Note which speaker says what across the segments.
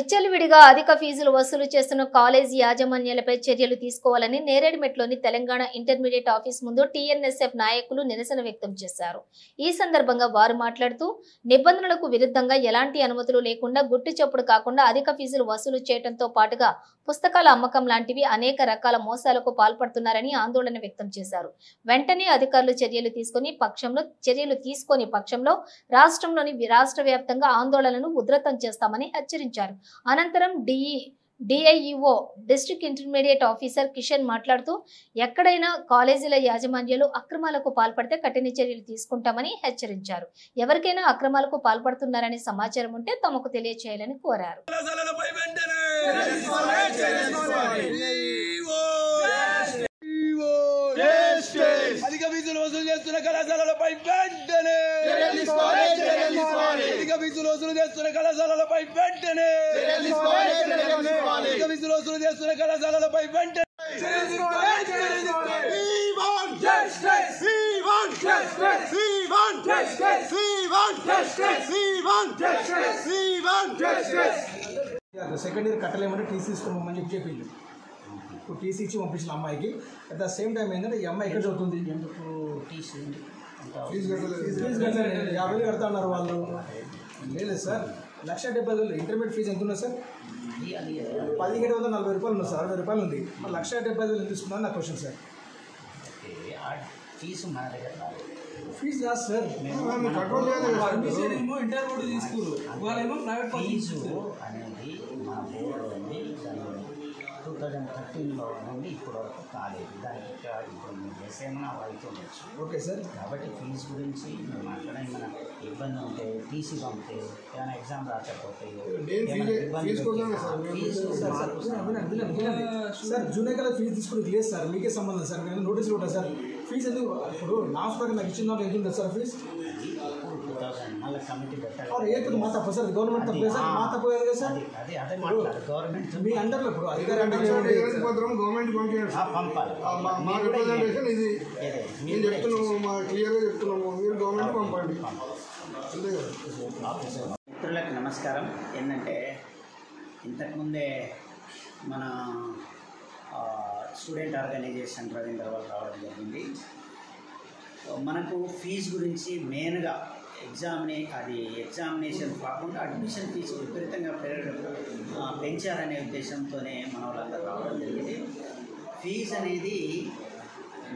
Speaker 1: విచ్చలవిడిగా అధిక ఫీజులు వసూలు చేస్తున్న కాలేజీ యాజమాన్యాలపై చర్యలు తీసుకోవాలని నేరేడుమెట్లోని తెలంగాణ ఇంటర్మీడియట్ ఆఫీస్ ముందు టీఎన్ఎస్ఎఫ్ నాయకులు నిరసన వ్యక్తం చేశారు. ఈ సందర్భంగా వారు మాట్లాడుతూ నిబంధనలకు విరుద్ధంగా ఎలాంటి అనుమతులు లేకుండా గుట్టు చప్పుడు కాకుండా అధిక ఫీజులు వసూలు చేయడంతో పాటుగా పుస్తకాల అమ్మకం లాంటివి అనేక రకాల మోసాలకు పాల్పడుతున్నారని ఆందోళన వ్యక్తం చేశారు. వెంటనే అధికారులు చర్యలు తీసుకొని పక్షంలో చర్యలు తీసుకొని పక్షంలో రాష్ట్రంలోని రాష్ట్ర వ్యాప్తంగా ఆందోళనను ఉధృతం చేస్తామని హెచ్చరించారు. అనంతరం DE DIEO district intermediate officer Kishan మాట్లాడుతూ ఎక్కడైనా కాలేజీల యాజమాన్యాలు అక్రమాలకు పాల్పడితే కఠిన చర్యలు తీసుకుంటామని హెచ్చరించారు. ఎవరికైనా అక్రమాలకు పాల్పడుతున్నారనే సమాచారం ఉంటే తమకు తెలియచేయాలని కోరారు
Speaker 2: కళాశాలలపై వెంటనే అధిక ఫీజులు వసూలు చేస్తున్న కళాశాలలపై వెంటనే అధిక ఫీజులు వసూలు చేస్తున్న కళాశాలలపై వెంటనే అధిక ఫీజులు వసూలు చేస్తున్న కళాశాలలపై వెంటనే
Speaker 3: సెకండ్ ఇయర్ కట్టలేమంటే టీసీ తీసుకోమని చెప్పి చెప్పింది టీసీ ఇచ్చి పంపించిన అమ్మాయికి. అట్ ద సేమ్ టైం ఏంటంటే ఈ అమ్మాయి ఎక్కడ చదువుతుంది?
Speaker 4: ఎందుకు టీసీ
Speaker 3: ఫీజు కట్టలేదు. యాభై వేలు కడతా అన్నారు వాళ్ళు. లేదు సార్. లక్ష డెబ్బై వేలు. ఇంటర్మీడియట్ ఫీజు ఎంత ఉన్నది సార్? పదిహేడు వందల నలభై రూపాయలు ఉంది సార్. అరవై రూపాయలు ఉంది. మరి లక్ష డెబ్బై వేలు ఎంత తీసుకున్నాను నా క్వశ్చన్ సార్.
Speaker 4: ఫీజు మన దగ్గర.
Speaker 3: ఫీజు కాదు సార్.
Speaker 4: ఫీజు అనేది మన బోర్డు ఉంది. టూ థౌజండ్ థర్టీన్లో నుండి ఇప్పటి వరకు కాలేదు. దానికి ఇప్పుడు మీరు చేసేమన్నా అవుతుండొచ్చు
Speaker 3: ఓకే సార్.
Speaker 4: కాబట్టి ఫీజు గురించి మీరు మాట్లాడే మన ఇబ్బంది ఉంటే టీసీ పంపితే ఏమైనా ఎగ్జామ్ రాకపోతే ఏమైనా
Speaker 3: సార్. జూనియర్ కల్లా ఫీజు తీసుకుని లేదు సార్. మీకే సంబంధం సార్. నేను నోటీసులు ఉంటాను సార్. ఫీజు ఎందుకు? ఇప్పుడు నా ప్రకారం నాకు ఇచ్చిన దాంట్లో ఎంత ఉంటుంది సార్ ఫీజు ఏంటి మా తప్ప సార్ గవర్నమెంట్ తప్పే సార్ మా తప్పు కాదు సార్?
Speaker 4: గవర్నమెంట్
Speaker 3: మీ అండర్లో ఇప్పుడు అధికారి
Speaker 5: గవర్నమెంట్ పంపించారు. ఇది. మేము చెప్తున్నాము మా క్లియర్గా చెప్తున్నాము మీరు గవర్నమెంట్ పంపండి.
Speaker 4: మిత్రులకు నమస్కారం. ఏంటంటే ఇంతకుముందే మన ఆ, స్టూడెంట్ ఆర్గనైజేషన్ రవీంద్ర వాళ్ళు రావడం జరిగింది. మనకు ఫీజు గురించి మెయిన్గా ఎగ్జామినే అది ఎగ్జామినేషన్ కాకుండా అడ్మిషన్ ఫీజు విపరీతంగా పెరగడం పెంచారనే ఉద్దేశంతోనే మన వాళ్ళందరూ రావడం జరిగింది. ఫీజు అనేది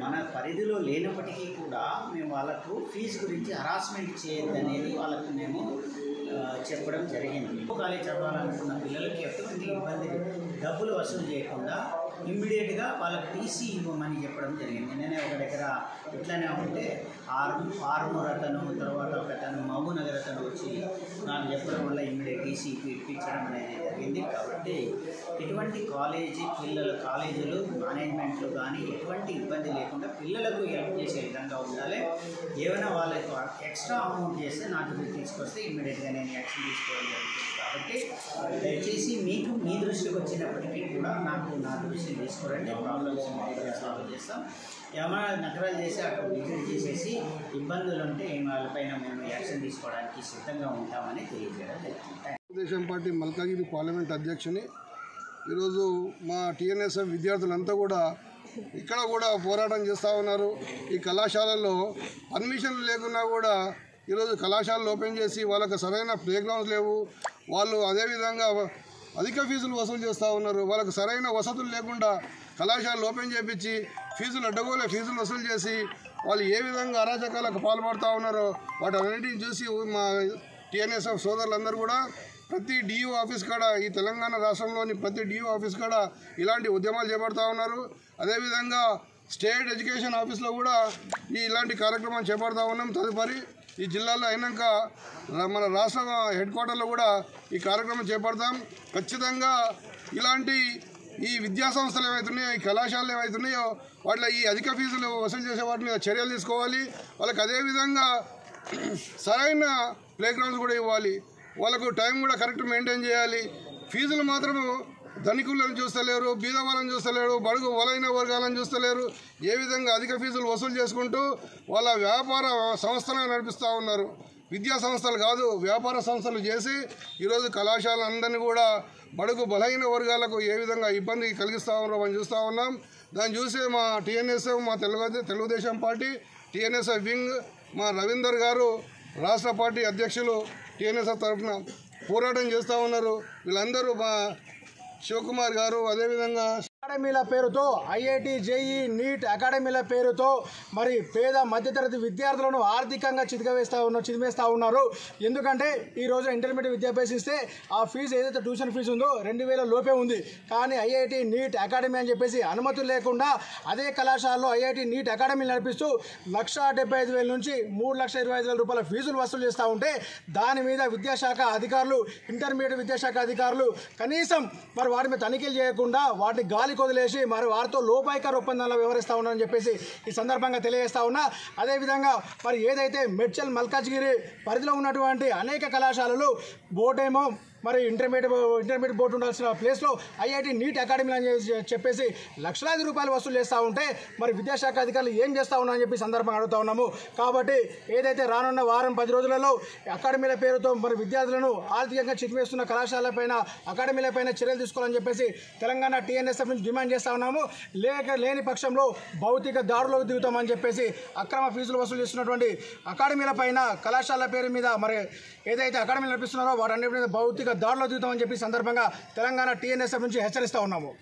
Speaker 4: మన పరిధిలో లేనప్పటికీ కూడా మేము వాళ్ళకు ఫీజు గురించి హరాస్మెంట్ చేయొద్దు అనేది వాళ్ళకు మేము చెప్పడం జరిగింది. కాలేజ్ చదవాలనుకున్న పిల్లలకి ఎటువంటి ఇబ్బంది డబ్బులు వసూలు చేయకుండా ఇమ్మీడియట్గా వాళ్ళకి టీసీ ఇవ్వమని చెప్పడం జరిగింది. నేనే ఒక దగ్గర ఇట్లానే ఉంటే ఆరు ఆరుమూరు అతను తర్వాత ఒక అతను మహబూనగర్ అతను వచ్చి నాకు చెప్పడం వల్ల ఇమ్మీడియట్ టీసీ ఇప్పించడం అనేది జరిగింది. కాబట్టి ఎటువంటి కాలేజీ పిల్లల కాలేజీలు మేనేజ్మెంట్లు కానీ ఎటువంటి ఇబ్బంది లేకుండా పిల్లలకు హెల్ప్ చేసే విధంగా ఉండాలి. ఏమైనా వాళ్ళకు ఎక్స్ట్రా అమౌంట్ చేస్తే నా దృష్టికి తీసుకొస్తే ఇమ్మీడియట్గా నేను యాక్షన్ తీసుకోవడం జరుగుతుంది. కాబట్టి దయచేసి మీకు మీ దృష్టికి వచ్చినప్పటికీ కూడా నాకు నా దృష్టి దృష్టికి తీసుకురండి. ప్రాబ్లమ్స్ సాల్వ్ చేస్తాం. ఏమైనా నకరాలు చేసి అక్కడ విజిట్ చేసేసి ఇబ్బందులు ఉంటే వాళ్ళపైన మేము యాక్షన్ తీసుకోవడానికి సిద్ధంగా ఉంటామని తెలియజేయడం
Speaker 5: తెలుగుదేశం పార్టీ మల్కాగిరి పార్లమెంట్ అధ్యక్షుని. ఈరోజు మా టీఎన్ఎస్ఎఫ్ విద్యార్థులంతా కూడా ఇక్కడ కూడా పోరాటం చేస్తూ ఉన్నారు. ఈ కళాశాలలో పర్మిషన్లు లేకున్నా కూడా ఈరోజు కళాశాలలు ఓపెన్ చేసి వాళ్ళకి సరైన ప్లే గ్రౌండ్స్ లేవు. వాళ్ళు అదేవిధంగా అధిక ఫీజులు వసూలు చేస్తూ ఉన్నారు. వాళ్ళకు సరైన వసతులు లేకుండా కళాశాలలు ఓపెన్ చేపించి ఫీజులు అడ్డగోలే ఫీజులు వసూలు చేసి వాళ్ళు ఏ విధంగా అరాచకాలకు పాల్పడుతూ ఉన్నారో వాటన్నిటిని చూసి మా టీఎన్ఎస్ఎఫ్ సోదరులందరూ కూడా ప్రతి డియూ ఆఫీస్ కాడ ఈ తెలంగాణ రాష్ట్రంలోని ప్రతి డియూ ఆఫీస్ కాడ ఇలాంటి ఉద్యమాలు చేపడతా ఉన్నారు. అదేవిధంగా స్టేట్ ఎడ్యుకేషన్ ఆఫీస్లో కూడా ఈ ఇలాంటి కార్యక్రమాలు చేపడతా ఉన్నాం. తదుపరి ఈ జిల్లాలో అయినాక మన రాష్ట్ర హెడ్ క్వార్టర్లో కూడా ఈ కార్యక్రమం చేపడతాం. ఖచ్చితంగా ఇలాంటి ఈ విద్యా సంస్థలు ఏవైతున్నాయో ఈ కళాశాలలు ఏవైతున్నాయో వాటిలో ఈ అధిక ఫీజులు వసూలు చేసే వాటి మీద చర్యలు తీసుకోవాలి. వాళ్ళకి అదేవిధంగా సరైన ప్లేగ్రౌండ్స్ కూడా ఇవ్వాలి. వాళ్ళకు టైం కూడా కరెక్ట్ మెయింటైన్ చేయాలి. ఫీజులు మాత్రము ధనికులను చూస్తలేరు బీద వాళ్ళని చూస్తలేరు బడుగు బలైన వర్గాలను చూస్తలేరు. ఏ విధంగా అధిక ఫీజులు వసూలు చేసుకుంటూ వాళ్ళ వ్యాపార సంస్థలను నడిపిస్తూ ఉన్నారు. విద్యా సంస్థలు కాదు వ్యాపార సంస్థలు చేసి ఈరోజు కళాశాలలందరినీ కూడా బడుగు బలహీన వర్గాలకు ఏ విధంగా ఇబ్బంది కలిగిస్తూ ఉన్నారో మనం చూస్తూ ఉన్నాం. దాన్ని చూసి మా టీఎన్ఎస్ఎఫ్ మా Telugu Telugu Desam party TNSF wing మా రవీందర్ గారు రాష్ట్ర పార్టీ అధ్యక్షులు టీఎన్ఎస్ఎఫ్ తరఫున పోరాటం చేస్తూ ఉన్నారు. వీళ్ళందరూ మా శివకుమార్ గారు అదేవిధంగా
Speaker 3: అకాడమీల పేరుతో ఐఐటి జేఈ నీట్ అకాడమీల పేరుతో మరి పేద మధ్యతరగతి విద్యార్థులను ఆర్థికంగా చితికవేస్తా ఉన్న చిదిమేస్తూ ఉన్నారు. ఎందుకంటే ఈ రోజు ఇంటర్మీడియట్ విద్య అభ్యసిస్తే ఆ ఫీజు ఏదైతే ట్యూషన్ ఫీజు ఉందో రెండు వేల లోపే ఉంది. కానీ ఐఐటి నీట్ అకాడమీ అని చెప్పేసి అనుమతులు లేకుండా అదే కళాశాలలో ఐఐటి నీట్ అకాడమీ నడిపిస్తూ లక్ష డెబ్బై ఐదు వేల నుంచి మూడు లక్షల ఇరవై ఐదు వేల రూపాయల ఫీజులు వసూలు చేస్తూ ఉంటే దాని మీద విద్యాశాఖ అధికారులు ఇంటర్మీడియట్ విద్యాశాఖ అధికారులు కనీసం మరి వాటి మీద తనిఖీలు చేయకుండా వాటిని గాలి కొదిలేసి మరి వారితో లోపాయికార ఒప్పందాల్లో వ్యవహరిస్తూ ఉన్నారని చెప్పేసి ఈ సందర్భంగా తెలియజేస్తా ఉన్నా. అదేవిధంగా మరి ఏదైతే మెడ్చల్ మల్కాజ్గిరి పరిధిలో ఉన్నటువంటి అనేక కళాశాలలు బోటేమో మరి ఇంటర్మీడియట్ ఇంటర్మీడియట్ బోర్డు ఉండాల్సిన ప్లేస్లో ఐఐటి నీట్ అకాడమీ అని చెప్పేసి లక్షలాది రూపాయలు వసూలు చేస్తూ ఉంటే మరి విద్యాశాఖ అధికారులు ఏం చేస్తూ ఉన్నారని చెప్పి సందర్భంగా అడుగుతా ఉన్నాము. కాబట్టి ఏదైతే రానున్న వారం పది రోజులలో అకాడమీల పేరుతో మరి విద్యార్థులను ఆర్థికంగా చిరివేస్తున్న కళాశాలపైన అకాడమీలపైన చర్యలు తీసుకోవాలని చెప్పేసి తెలంగాణ టీఎన్ఎస్ఎఫ్ నుంచి డిమాండ్ చేస్తా ఉన్నాము. లేక లేని పక్షంలో భౌతిక దారులకు దిగుతామని చెప్పేసి అక్రమ ఫీజులు వసూలు చేస్తున్నటువంటి అకాడమీల పైన కళాశాల పేరు మీద మరి ఏదైతే అకాడమీలు నడిపిస్తున్నారో వాటన్నిటి మీద భౌతిక దారులు దిగుతామని చెప్పి సందర్భంగా తెలంగాణ టీఎన్ఎస్ఎఫ్ నుంచి హెచ్చరిస్తా ఉన్నాము.